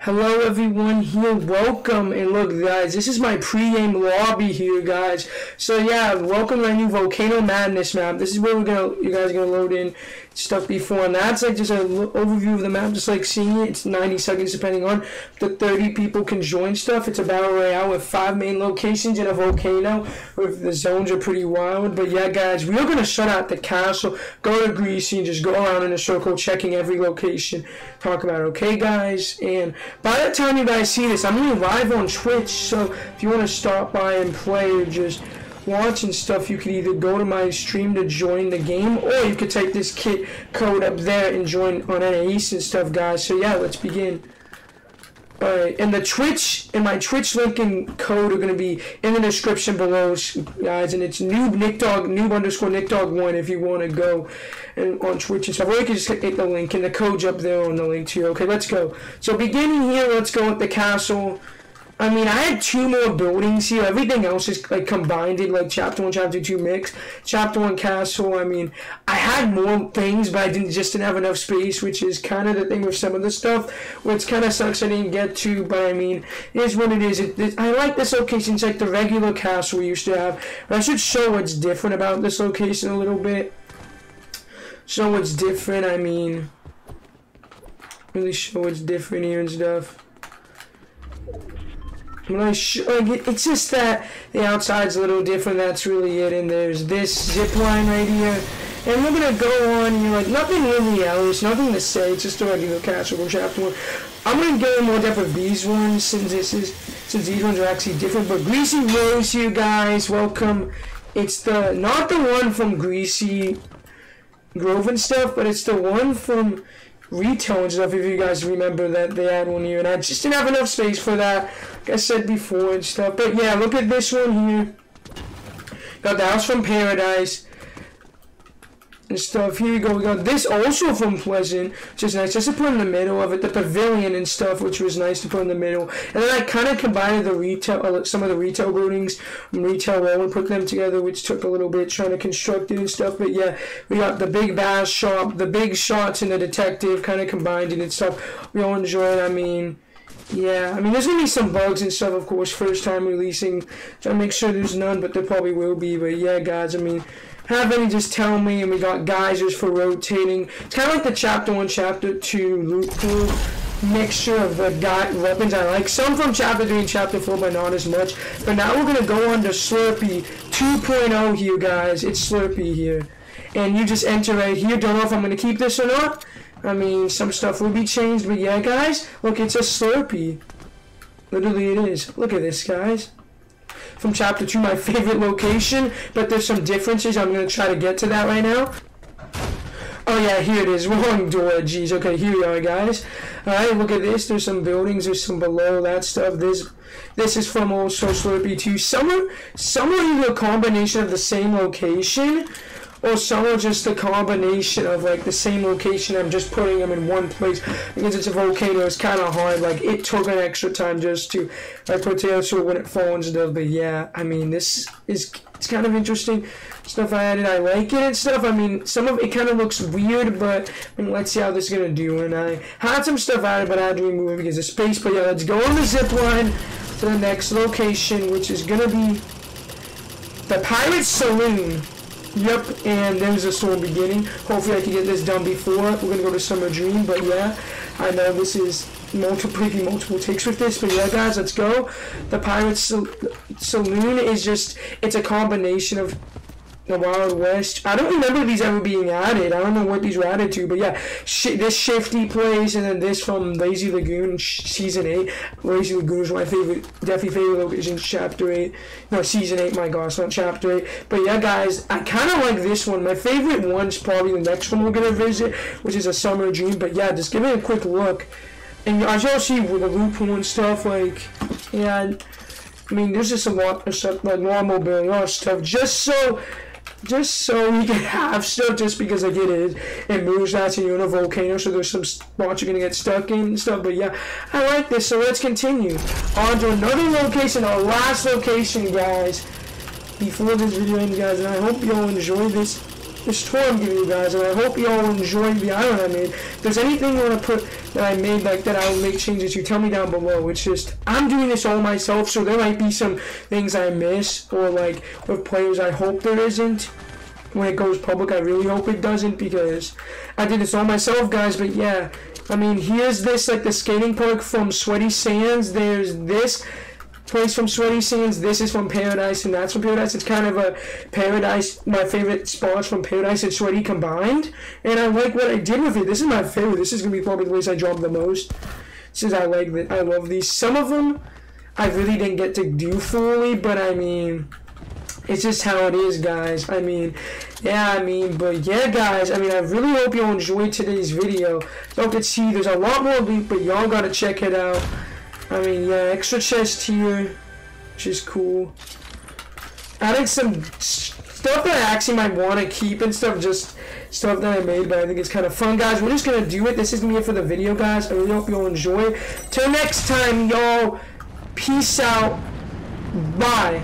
Hello everyone here, welcome, and look guys, this is my pre-game lobby here guys, so yeah, welcome to my new Volcano Madness map, this is where we're gonna, you guys are gonna load in stuff before, and that's like just an overview of the map, just like seeing it, it's 90 seconds depending on, the 30 people can join stuff, it's a battle royale with 5 main locations in a volcano, with the zones are pretty wild, but yeah guys, we are gonna shut out the castle, go to Greasy, and just go around in a circle checking every location, talk about it, okay guys, and by the time you guys see this, I'm going to live on Twitch, so if you want to stop by and play or just watch and stuff, you can either go to my stream to join the game, or you could take this kit code up there and join on NAEast and stuff, guys. So yeah, let's begin. Alright, and the Twitch, and my Twitch link and code are going to be in the description below, guys, and it's noob nick dog, noob underscore nick dog one if you want to go and on Twitch and stuff, or you can just hit the link, and the code's up there on the link too. Okay, let's go. So beginning here, let's go with the castle. I mean, I had two more buildings here. Everything else is like combined in like chapter one, chapter two mix. Chapter one castle. I mean, I had more things, but I didn't just didn't have enough space, which is kind of the thing with some of the stuff. Which kind of sucks I didn't get to, but I mean, it is what it is. It, it, I like this location. It's like the regular castle we used to have. But I should show what's different about this location a little bit. Show what's different. I mean, really show what's different here and stuff. Like, it's just that the outside's a little different. That's really it. And there's this zip line right here. And we're gonna go on. And you're like nothing really else, nothing to say. It's just a regular castle chapter one. I'm gonna go in more depth with these ones since this is since these ones are actually different. But Greasy Rose, you guys, welcome. It's the not the one from Greasy Grove and stuff, but it's the one from retail and stuff. If you guys remember that they had one here, and I just didn't have enough space for that. Like I said before and stuff. But yeah, look at this one here. Got the house from Paradise and stuff. Here you go. We got this also from Pleasant, which is nice. Just to put in the middle of it, the pavilion and stuff, which was nice to put in the middle. And then I kind of combined the retail, uh, some of the retail buildings from retail row and put them together, which took a little bit trying to construct it and stuff. But yeah, we got the big bass shop, the big shots, and the detective kind of combined it and stuff. We all enjoyed. I mean. Yeah, I mean, there's gonna be some bugs and stuff, of course, first time releasing. Trying to make sure there's none, but there probably will be. But yeah, guys, I mean, have any just tell me, and we got geysers for rotating. It's kind of like the chapter one, chapter two loot pool mixture of the guy weapons I like. Some from chapter three and chapter four, but not as much. But now we're gonna go on to Slurpy 2.0 here, guys. It's Slurpy here, and you just enter right here. Don't know if I'm gonna keep this or not. I mean, some stuff will be changed, but yeah, guys, look, it's a Slurpy. Literally, it is. Look at this, guys from chapter 2, my favorite location, but there's some differences. I'm going to try to get to that right now. Oh yeah, here it is. Wrong door. Jeez. Okay, here we are, guys. All right, look at this. There's some buildings. There's some below that stuff. This, this is from also Slurpy 2. Some are, some a combination of the same location, or some are just a combination of like the same location. I'm just putting them in one place because it's a volcano. It's kind of hard. Like it took an extra time just to like together so when it falls and stuff. But yeah, I mean this is it's kind of interesting stuff I added. I like it and stuff. I mean some of it kind of looks weird, but I mean let's see how this is gonna do. And I had some stuff added, but I had to remove it because of space. But yeah, let's go on the zip line to the next location, which is gonna be the Pirate Saloon. Yep, and there's a slow beginning. Hopefully I can get this done before. We're going to go to Summer Dream, but yeah, I know this is multiple, multiple takes with this, but yeah, guys, let's go. The Pirates Saloon is just, it's a combination of the Wild West. I don't remember these ever being added. I don't know what these were added to, but yeah, sh this Shifty plays, and then this from Lazy Lagoon season eight. Lazy Lagoon is my favorite, definitely favorite location. Chapter eight, no season eight. My gosh, not chapter eight. But yeah, guys, I kind of like this one. My favorite one's probably the next one we're gonna visit, which is a Summer Dream. But yeah, just give it a quick look, and as y'all see with the loophole and stuff, like yeah. I mean, there's just a lot of stuff, like normal building, all stuff, just so just so we can have stuff just because I get it. It moves to you in a volcano, so there's some spots you're gonna get stuck in and stuff. But yeah, I like this, so let's continue. On to another location, our last location, guys. Before this video ends, guys, and I hope you all enjoy this this tour I'm giving you guys, and I hope you all enjoy the island I made. If there's anything you want to put that I made like that I will make changes to, tell me down below. It's just I'm doing this all myself, so there might be some things I miss or like with players I hope there isn't. When it goes public, I really hope it doesn't because I did this all myself, guys. But yeah, I mean, here's this like the skating park from Sweaty Sands. There's this place from Sweaty Sands. This is from Paradise, and that's from Paradise. It's kind of a Paradise. My favorite spots from Paradise and Sweaty combined, and I like what I did with it. This is my favorite. This is gonna be probably the place I drop the most, since I like. I love these. Some of them I really didn't get to do fully, but I mean. It's just how it is, guys. I mean, yeah, I mean, but yeah, guys. I mean, I really hope you all enjoyed today's video. Y'all can see there's a lot more loot, but y'all gotta check it out. I mean, yeah, extra chest here, which is cool. Adding some stuff that I actually might want to keep and stuff, just stuff that I made, but I think it's kind of fun, guys. We're just gonna do it. This is me for the video, guys. I really hope you all enjoy. It. Till next time, y'all. Peace out. Bye.